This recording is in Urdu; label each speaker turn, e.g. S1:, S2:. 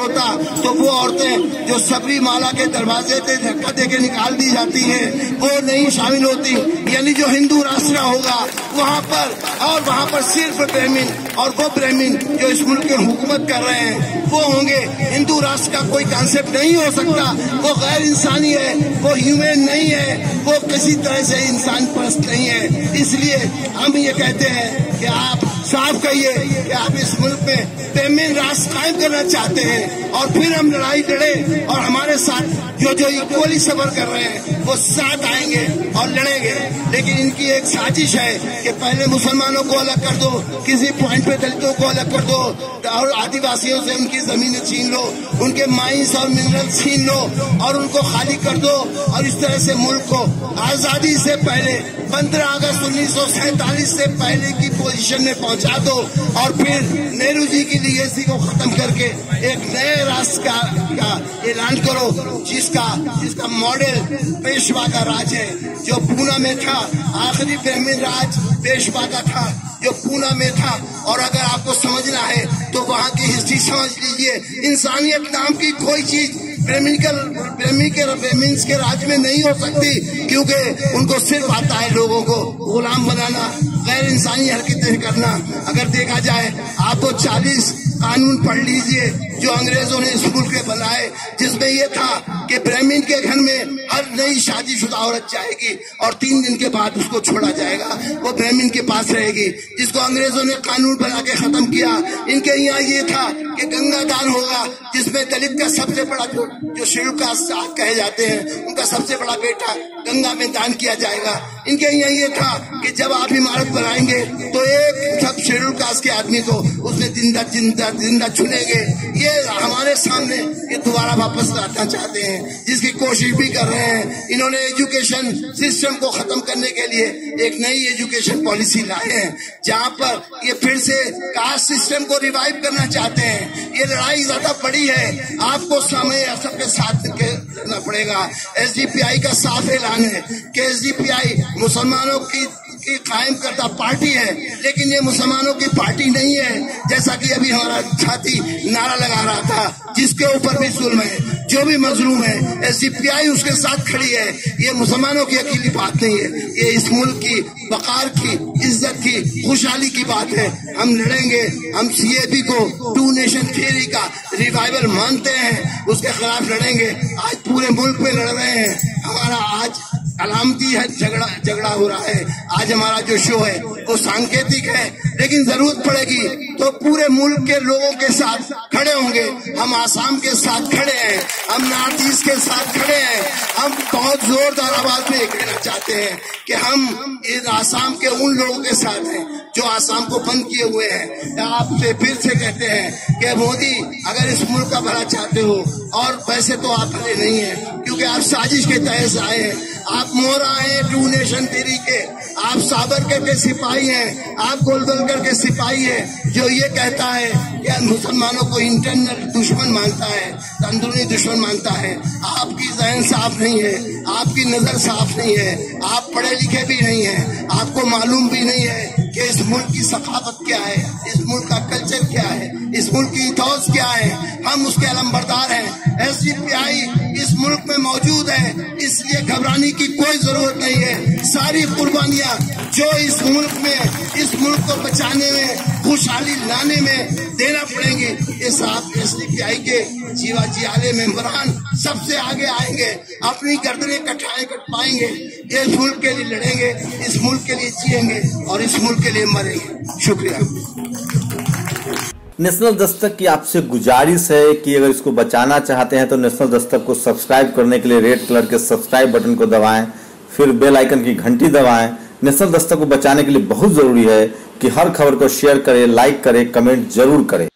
S1: ایکٹ ہوتا تو وہ عورتیں جو سبری مالا کے دروازے سے دھکا دے کے نکال دی جاتی ہیں، وہ نہیں شامل ہوتی۔ یعنی جو ہندو راشٹر ہوگا، وہاں پر، اور وہاں پر صرف برہمن اور وہ برہمن جو اس ملک کے حکومت کر رہے ہیں، وہ ہوں گے۔ ہندو راشٹر کا کوئی کانسیپٹ نہیں ہو سکتا۔ وہ غیر انسانی ہے، وہ ہیومین نہیں ہے، وہ کسی طرح سے انسان پرست نہیں ہے۔ اس لیے ہم یہ کہتے ہیں کہ آپ صاف کہیے کہ آپ اس ملک میں تیمین راس قائم کرنا چاہتے ہیں اور پھر ہم لڑائی لڑے اور ہمارے ساتھ جو جو اکولی سفر کر رہے ہیں، وہ ساتھ آئیں گے اور لڑیں گے۔ لیکن ان کی ایک سازش ہے کہ پہلے مسلمانوں کو الگ کر دو، کسی پوائنٹ پہ دلتوں کو الگ کر دو، اور آدیواسیوں سے ان کی زمینیں چھین لو، ان کے مائنس اور منرل چھین لو اور ان کو خالی کر دو۔ اور اس طرح سے ملک کو آزادی سے پہلے پندرہ اگست انیس سو سینتالیس سے پہلے کی پوزیشن میں پہنچ بچا دو اور پھر نہرو جی کی لیگیسی کو ختم کر کے ایک نئے راست کا, اعلان کرو جس کا جس کا ماڈل پیشوا کا راج ہے جو پونا میں تھا۔ آخری بہمین راج پیشوا کا تھا جو پونا میں تھا۔ اور اگر آپ کو سمجھنا ہے تو وہاں کی ہسٹری سمجھ لیجیے۔ انسانیت نام کی کوئی چیز کے راج میں نہیں ہو سکتی کیونکہ ان کو صرف آتا ہے لوگوں کو غلام بنانا۔ غیر انسانی حرکتیں کرنا اگر دیکھا جائے آپ تو چالیس قانون پڑھ لیجیے۔ جو انگریزوں نے اس ملک کے بنائے جس میں یہ تھا کہ برہمین کے گھر میں ہر نئی شادی شدہ عورت جائے گی اور تین دن کے بعد اس کو چھوڑا جائے گا وہ برہمین کے پاس رہے گی جس کو انگریزوں نے قانون بنا کے ختم کیا۔ ان کے یہاں یہ تھا کہ گنگا دان ہوگا جس میں دلت کا سب سے بڑا جو, جو شیو کا ساتھ کہے جاتے ہیں ان کا سب سے بڑا بیٹا گنگا میں دان کیا جائے گا۔ ان کے یہاں یہ تھا کہ جب آپ عمارت بنائیں گے تو ایک سب شیڈول کاسٹ کے آدمی کو اس نے زندہ زندہ زندہ چھنے گے۔ یہ یہ ہمارے سامنے یہ دوبارہ واپس لانا چاہتے ہیں، جس کی کوشش بھی کر رہے ہیں۔ انہوں نے ایجوکیشن سسٹم کو ختم کرنے کے لیے ایک نئی ایجوکیشن پالیسی لائے ہیں جہاں پر یہ پھر سے کاسٹ سسٹم کو ریوائیو کرنا چاہتے ہیں۔ یہ لڑائی زیادہ بڑی ہے۔ آپ کو سامنے سب کے ساتھ لڑنا پڑے گا۔ ایس ڈی پی آئی کا صاف اعلان ہے کہ ایس ڈی پی آئی مسلمانوں کی کی قائم کرتا پارٹی ہے، لیکن یہ مسلمانوں کی پارٹی نہیں ہے، جیسا کہ ابھی ہمارا چھاتی نعرہ لگا رہا تھا، جس کے اوپر بھی ظلم ہے، جو بھی مظلوم ہے، ایسی پی آئی اس کے ساتھ کھڑی ہے۔ یہ مسلمانوں کی اکیلی بات نہیں ہے، یہ اس ملک کی بقار کی، عزت کی، خوشحالی کی بات ہے۔ ہم لڑیں گے، ہم سی اے بی کو ٹو نیشن تھیری کا ریوائول مانتے ہیں، اس کے خلاف لڑیں گے۔ آج پورے ملک میں لڑ رہے ہیں، ہمارا علامتی ہے، جھگڑا جھگڑا ہو رہا ہے۔ آج ہمارا جو شو ہے، وہ سانکیتک ہے، لیکن ضرورت پڑے گی تو پورے ملک کے لوگوں کے ساتھ کھڑے ہوں گے۔ ہم آسام کے ساتھ کھڑے ہیں، ہم نارتھ ایسٹ کے ساتھ کھڑے ہیں۔ ہم بہت زوردار آواز میں کہنا چاہتے ہیں کہ ہم آسام کے ان لوگوں کے ساتھ ہیں جو آسام کو بند کیے ہوئے ہیں۔ آپ سے پھر سے کہتے ہیں کہ مودی، اگر اس ملک کا بھلا چاہتے ہو، اور ویسے تو آپ بھلے نہیں ہیں، کیونکہ آپ سازش کے تحت آئے ہیں۔ آپ مورا ہیں ٹو نیشن تیری کے، آپ سابرکر کے سپاہی ہیں، آپ گولدلکر کے سپاہی ہیں، جو یہ کہتا ہے کہ مسلمانوں کو انٹرنل دشمن مانتا ہے تندرونی دشمن مانتا ہے۔ آپ کی ذہن صاف نہیں ہے، آپ کی نظر صاف نہیں ہے، آپ پڑھے لکھے بھی نہیں ہیں۔ آپ کو معلوم بھی نہیں ہے کہ اس ملک کی ثقافت کیا ہے، اس ملک کا کلچر کیا ہے، اس ملک کی اتوس کیا ہے۔ ہم اس کے علمبردار ہیں۔ ایس ڈی پی آئی ملک میں موجود ہے، اس لیے گھبرانے کی کوئی ضرورت نہیں ہے۔ ساری قربانیاں جو اس ملک میں، اس ملک کو بچانے میں، خوشحالی لانے میں دینا پڑیں گے۔ اس آپ اس لیے کہ آئیں گے۔ جیوا جی آلے ممبران سب سے آگے آئیں گے۔ اپنی گردنیں کٹھائیں کٹ پائیں گے۔ اس ملک کے لیے لڑیں گے، اس ملک کے لیے جیئیں گے اور اس ملک کے لیے مریں گے۔ شکریہ۔
S2: نیشنل دستک کی آپ سے گزارش ہے کہ اگر اس کو بچانا چاہتے ہیں تو نیشنل دستک کو سبسکرائب کرنے کے لیے ریڈ کلر کے سبسکرائب بٹن کو دبائیں، پھر بیل آئیکن کی گھنٹی دبائیں۔ نیشنل دستک کو بچانے کے لیے بہت ضروری ہے کہ ہر خبر کو شیئر کریں لائک کرے، کمنٹ ضرور کریں